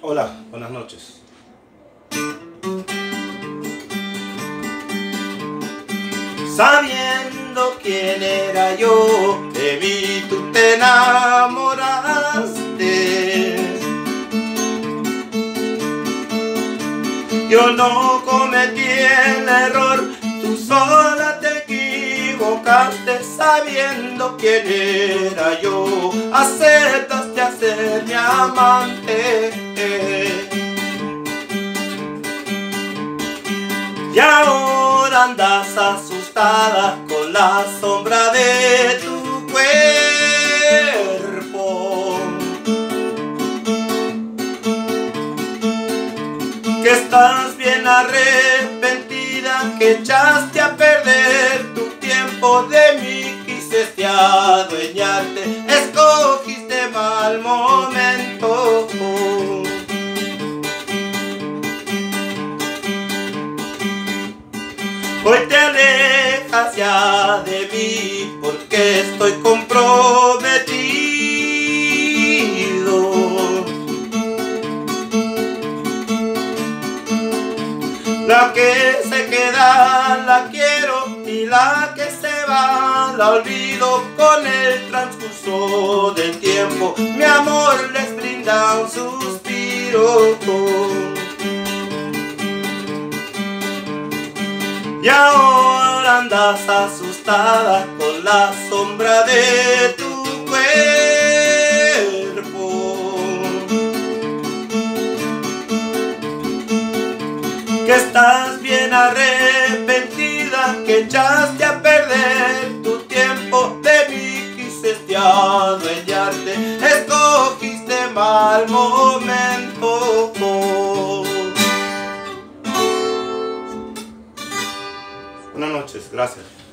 Hola, buenas noches. Sabiendo quién era yo, de tú te enamoraste. Yo no cometí el error, tú sola te equivocaste sabiendo quién era yo. Aceptaste a mi amante. Y ahora andas asustada con la sombra de tu cuerpo. Que estás bien arrepentida, que echaste a perder tu tiempo de mí, quisiste adueñarte, escogiste mal Hoy te alejas ya de mí porque estoy comprometido. La que se queda la quiero y la que se va la olvido con el transcurso del tiempo. Mi amor les brinda un suspiro. Y ahora andas asustada con la sombra de tu cuerpo. Que estás bien arrepentida, que echaste a perder tu tiempo. De mí quisiste adueñarte, escogiste mal momento. Noches, gracias.